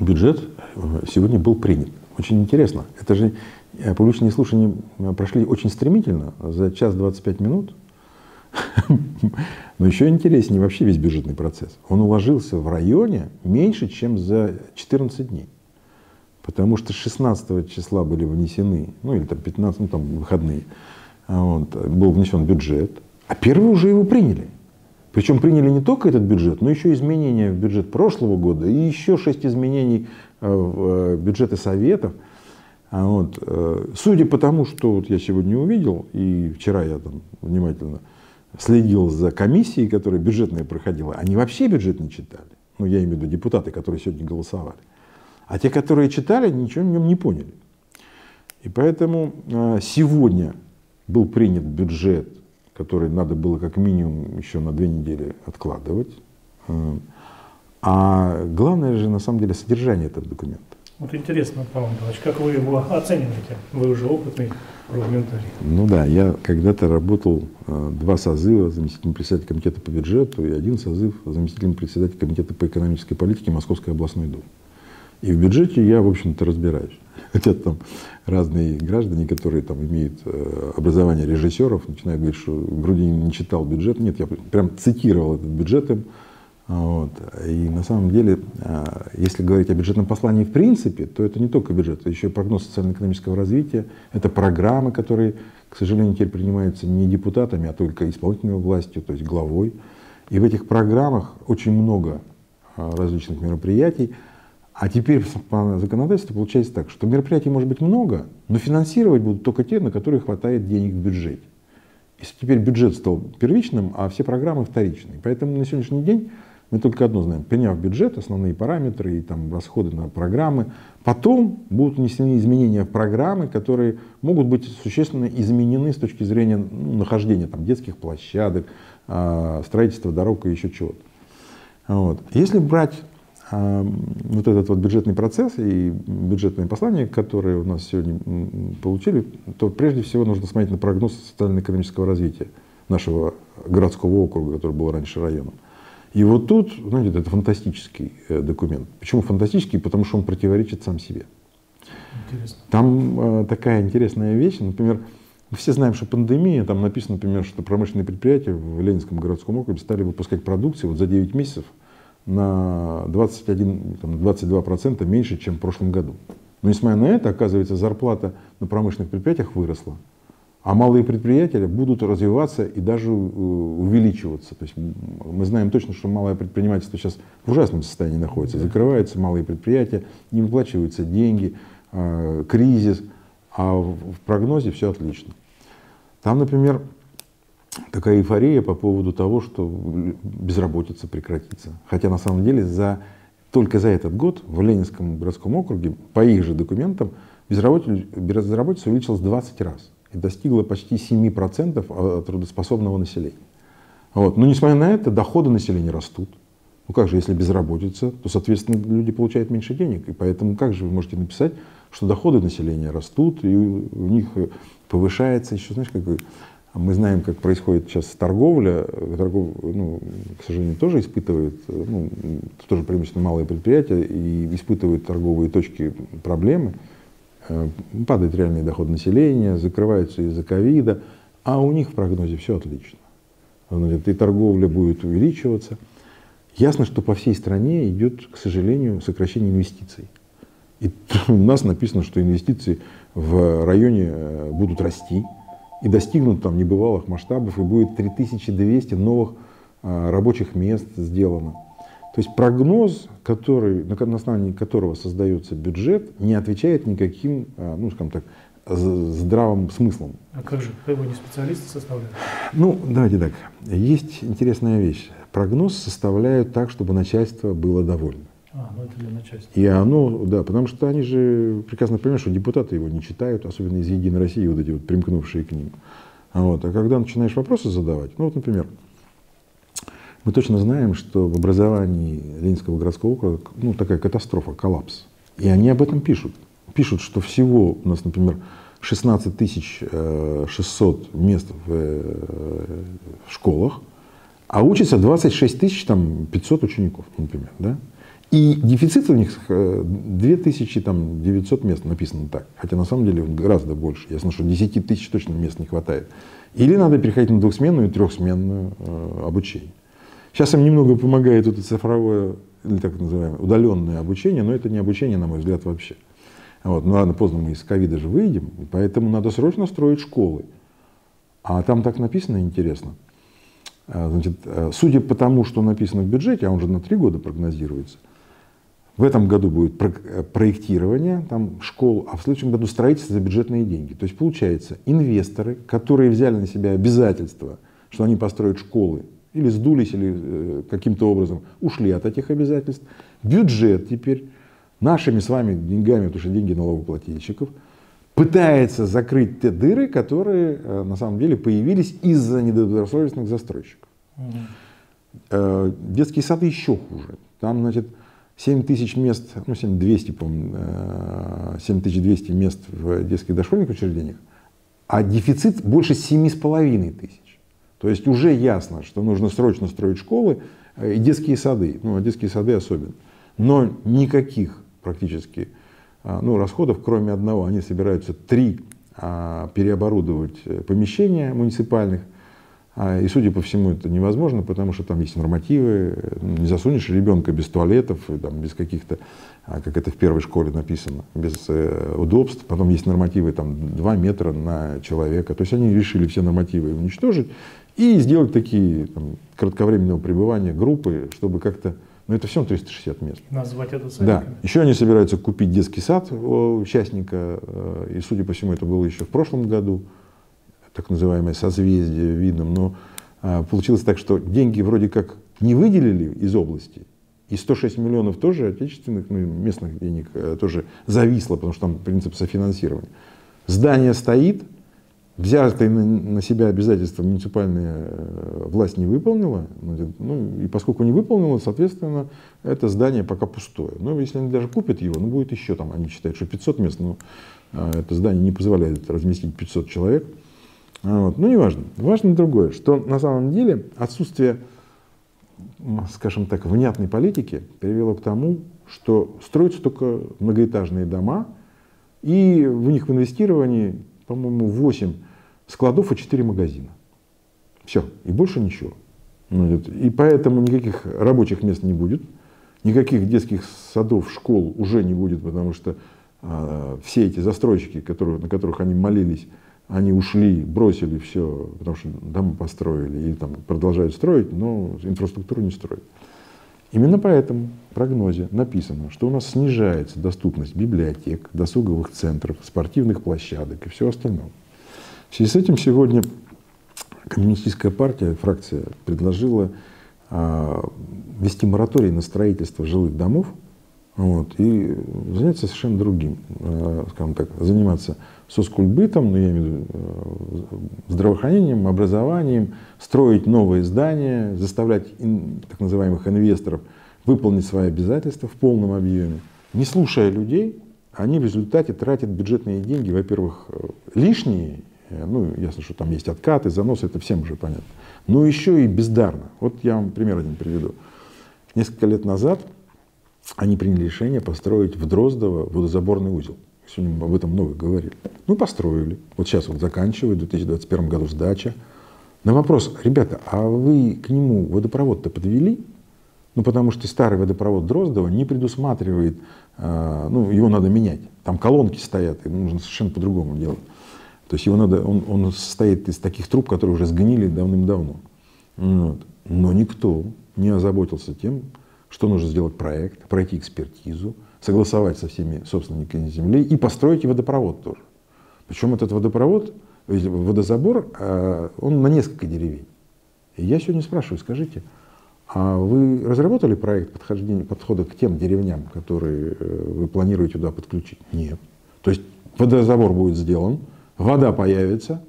бюджет сегодня был принят. Очень интересно. Это же публичные слушания прошли очень стремительно, за час 25 минут. Но еще интереснее вообще весь бюджетный процесс. Он уложился в районе меньше, чем за 14 дней. Потому что 16 числа были внесены, ну или там 15, ну там выходные, а вот, был внесен бюджет, а первые уже его приняли. Причем приняли не только этот бюджет, но еще изменения в бюджет прошлого года и еще шесть изменений э, в э, бюджеты советов. А вот, э, судя по тому, что вот я сегодня увидел, и вчера я там внимательно следил за комиссией, которая бюджетная проходила, они вообще бюджет не читали. Ну, я имею в виду депутаты, которые сегодня голосовали. А те, которые читали, ничего в нем не поняли. И поэтому сегодня был принят бюджет, который надо было как минимум еще на две недели откладывать. А, а главное же на самом деле содержание этого документа. Вот интересно, Павел Николаевич, как вы его оцениваете? Вы уже опытный парламентарий. Ну да, я когда-то работал э, два созыва заместителем председателя комитета по бюджету и один созыв заместителем председателя комитета по экономической политике Московской областной думы. И в бюджете я, в общем-то, разбираюсь. Хотя там разные граждане, которые там имеют э, образование режиссеров, начинают говорить, что Грудинин не читал бюджет. Нет, я прям цитировал этот бюджет им. Вот. И на самом деле, э, если говорить о бюджетном послании в принципе, то это не только бюджет, это еще и прогноз социально-экономического развития, это программы, которые, к сожалению, теперь принимаются не депутатами, а только исполнительной властью, то есть главой. И в этих программах очень много э, различных мероприятий, а теперь по законодательству получается так, что мероприятий может быть много, но финансировать будут только те, на которые хватает денег в бюджете. Если теперь бюджет стал первичным, а все программы вторичные. Поэтому на сегодняшний день мы только одно знаем. Приняв бюджет, основные параметры и там, расходы на программы, потом будут внесены изменения в программы, которые могут быть существенно изменены с точки зрения ну, нахождения там, детских площадок, э, строительства дорог и еще чего-то. Вот. Если брать вот этот вот бюджетный процесс и бюджетные послания, которые у нас сегодня получили, то прежде всего нужно смотреть на прогноз социально-экономического развития нашего городского округа, который был раньше районом. И вот тут, знаете, это фантастический э, документ. Почему фантастический? Потому что он противоречит сам себе. Интересно. Там э, такая интересная вещь, например, мы все знаем, что пандемия, там написано, например, что промышленные предприятия в Ленинском городском округе стали выпускать продукцию вот за 9 месяцев на 21, там, 22% меньше, чем в прошлом году. Но несмотря на это, оказывается, зарплата на промышленных предприятиях выросла. А малые предприятия будут развиваться и даже э, увеличиваться. То есть мы знаем точно, что малое предпринимательство сейчас в ужасном состоянии находится. Закрываются малые предприятия, не выплачиваются деньги, э, кризис, а в прогнозе все отлично. Там, например, такая эйфория по поводу того, что безработица прекратится. Хотя на самом деле за, только за этот год в Ленинском городском округе по их же документам безработица, увеличилась 20 раз и достигла почти 7% трудоспособного населения. Вот. Но несмотря на это, доходы населения растут. Ну как же, если безработица, то, соответственно, люди получают меньше денег. И поэтому как же вы можете написать, что доходы населения растут, и у них повышается еще, знаешь, как мы знаем, как происходит сейчас торговля. Торгов, ну, к сожалению, тоже испытывает, ну, тоже преимущественно малые предприятия, и испытывают торговые точки проблемы. Э, падает реальный доход населения, закрываются из-за ковида, а у них в прогнозе все отлично. И торговля будет увеличиваться. Ясно, что по всей стране идет, к сожалению, сокращение инвестиций. И у нас написано, что инвестиции в районе э, будут расти, и достигнут там небывалых масштабов, и будет 3200 новых а, рабочих мест сделано. То есть прогноз, который, на основании которого создается бюджет, не отвечает никаким, а, ну, скажем так, здравым смыслом. А как же, его не специалисты составляют? Ну, давайте так. Есть интересная вещь. Прогноз составляют так, чтобы начальство было довольно. А, ну это для. И оно, да, потому что они же прекрасно понимают, что депутаты его не читают, особенно из Единой России, вот эти вот примкнувшие к ним. Вот. А когда начинаешь вопросы задавать, ну вот, например, мы точно знаем, что в образовании Ленинского городского округа ну, такая катастрофа, коллапс. И они об этом пишут. Пишут, что всего у нас, например, 16 600 э, мест э, в школах, а учатся 26 500 учеников, например. Да? И дефицит у них 2900 мест написано так. Хотя на самом деле он гораздо больше. Я знаю, что 10 тысяч точно мест не хватает. Или надо переходить на двухсменную и трехсменную э, обучение. Сейчас им немного помогает это цифровое, или так называемое, удаленное обучение, но это не обучение, на мой взгляд, вообще. Вот. Ну ладно, поздно мы из ковида же выйдем, поэтому надо срочно строить школы. А там так написано интересно. А, значит, э, судя по тому, что написано в бюджете, а он же на три года прогнозируется, в этом году будет э, проектирование там, школ, а в следующем году строительство за бюджетные деньги. То есть получается, инвесторы, которые взяли на себя обязательства, что они построят школы, или сдулись, или э, каким-то образом ушли от этих обязательств, бюджет теперь нашими с вами деньгами, потому что деньги налогоплательщиков, пытается закрыть те дыры, которые э, на самом деле появились из-за недобросовестных застройщиков. Угу. Детские сады еще хуже. Там, значит, 7 тысяч мест, ну, 7200, по-моему, 7200 э, мест в детских дошкольных учреждениях, а дефицит больше 7,5 тысяч. То есть уже ясно, что нужно срочно строить школы и детские сады, ну, а детские сады особенно. Но никаких практически а, ну, расходов, кроме одного. Они собираются три а, переоборудовать э, помещения муниципальных. А, и, судя по всему, это невозможно, потому что там есть нормативы. Ну, не засунешь ребенка без туалетов, там, без каких-то, как это в первой школе написано, без э, удобств. Потом есть нормативы там, 2 метра на человека. То есть они решили все нормативы уничтожить и сделать такие там, кратковременного пребывания группы, чтобы как-то но это всего 360 мест. Назвать это садиками. Да. Еще они собираются купить детский сад у участника, э, и, судя по всему, это было еще в прошлом году, так называемое созвездие видом, но а, получилось так, что деньги вроде как не выделили из области, и 106 миллионов тоже отечественных, ну, местных денег э, тоже зависло, потому что там принцип софинансирования. Здание стоит, взятые на себя обязательства муниципальная э, власть не выполнила, ну, и поскольку не выполнила, соответственно, это здание пока пустое. Но если они даже купят его, ну, будет еще там, они считают, что 500 мест, но а, это здание не позволяет разместить 500 человек. Вот. Ну, не важно. Важно другое, что на самом деле отсутствие, скажем так, внятной политики привело к тому, что строятся только многоэтажные дома, и в них в инвестировании по-моему, 8 складов и 4 магазина. Все, и больше ничего. Ну, и поэтому никаких рабочих мест не будет, никаких детских садов, школ уже не будет, потому что а, все эти застройщики, которые, на которых они молились, они ушли, бросили все, потому что дома построили или там продолжают строить, но инфраструктуру не строят. Именно поэтому в прогнозе написано, что у нас снижается доступность библиотек, досуговых центров, спортивных площадок и всего остального. В связи с этим сегодня Коммунистическая партия, фракция, предложила а, ввести мораторий на строительство жилых домов вот, и заняться совершенно другим, а, скажем так, заниматься соцкультбытом, ну, я имею в виду э, здравоохранением, образованием, строить новые здания, заставлять ин, так называемых инвесторов выполнить свои обязательства в полном объеме. Не слушая людей, они в результате тратят бюджетные деньги, во-первых, э, лишние, э, ну, ясно, что там есть откаты, заносы, это всем уже понятно, но еще и бездарно. Вот я вам пример один приведу. Несколько лет назад они приняли решение построить в Дроздово водозаборный узел. Сегодня об этом много говорили. Ну, построили. Вот сейчас вот заканчивают, в 2021 году сдача. На вопрос, ребята, а вы к нему водопровод-то подвели? Ну, потому что старый водопровод Дроздова не предусматривает, э, ну, его надо менять. Там колонки стоят, и нужно совершенно по-другому делать. То есть его надо, он, он состоит из таких труб, которые уже сгнили давным-давно. Вот. Но никто не озаботился тем, что нужно сделать проект, пройти экспертизу, согласовать со всеми собственниками земли и построить и водопровод тоже. Причем этот водопровод, водозабор, а, он на несколько деревень. И я сегодня спрашиваю, скажите, а вы разработали проект подхода к тем деревням, которые э, вы планируете туда подключить? Нет. То есть водозабор будет сделан, вода появится,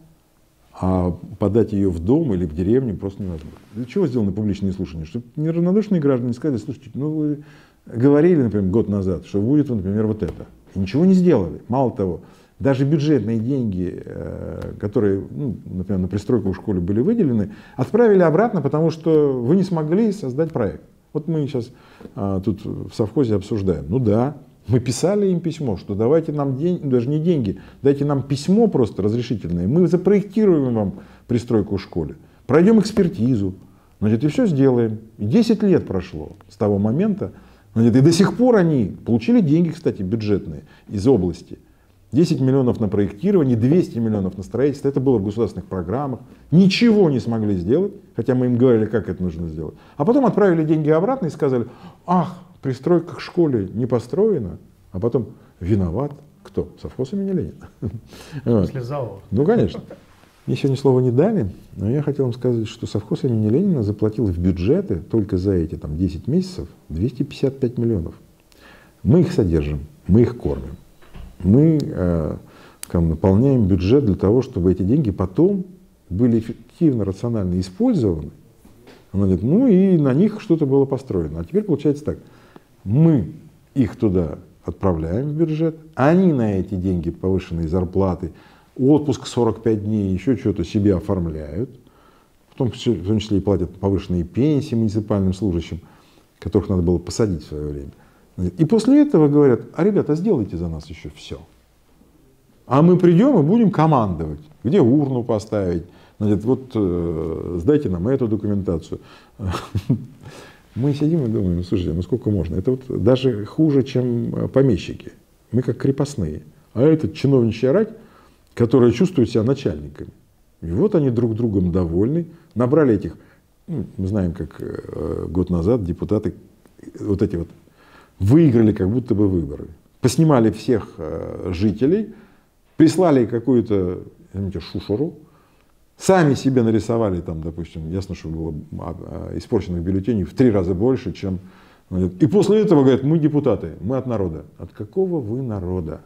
а подать ее в дом или в деревню просто невозможно. Для чего сделаны публичные слушания? Чтобы неравнодушные граждане сказали, слушайте, ну вы говорили, например, год назад, что будет, например, вот это. И ничего не сделали. Мало того, даже бюджетные деньги, э, которые, ну, например, на пристройку в школе были выделены, отправили обратно, потому что вы не смогли создать проект. Вот мы сейчас а, тут в совхозе обсуждаем. Ну да, мы писали им письмо, что давайте нам деньги, даже не деньги, дайте нам письмо просто разрешительное. Мы запроектируем вам пристройку в школе, пройдем экспертизу, значит, и все сделаем. И 10 лет прошло с того момента, и до сих пор они получили деньги, кстати, бюджетные из области. 10 миллионов на проектирование, 200 миллионов на строительство. Это было в государственных программах. Ничего не смогли сделать, хотя мы им говорили, как это нужно сделать. А потом отправили деньги обратно и сказали, ах, пристройка к школе не построена, а потом виноват кто? Совхоз имени Ленина. Зала. Ну, конечно. Мне сегодня слова не дали, но я хотел вам сказать, что совхоз имени Ленина заплатил в бюджеты только за эти там, 10 месяцев 255 миллионов. Мы их содержим, мы их кормим. Мы э, наполняем бюджет для того, чтобы эти деньги потом были эффективно, рационально использованы. Она говорит, ну и на них что-то было построено. А теперь получается так. Мы их туда отправляем в бюджет, они на эти деньги повышенные зарплаты, отпуск 45 дней, еще что-то себе оформляют, в том, в том числе и платят повышенные пенсии муниципальным служащим, которых надо было посадить в свое время. И после этого говорят, а ребята, сделайте за нас еще все. А мы придем и будем командовать, где урну поставить, значит, вот э, сдайте нам эту документацию. Мы сидим и думаем, слушайте, ну сколько можно? Это вот даже хуже, чем э, помещики. Мы как крепостные. А этот чиновничья рать, которая чувствует себя начальниками. И вот они друг другом довольны. Набрали этих, ну, мы знаем, как э, год назад депутаты вот эти вот выиграли как будто бы выборы. Поснимали всех э, жителей, прислали какую-то, извините, шушеру, Сами себе нарисовали там, допустим, ясно, что было а, а, испорченных бюллетеней в три раза больше, чем... И после этого говорят, мы депутаты, мы от народа. От какого вы народа?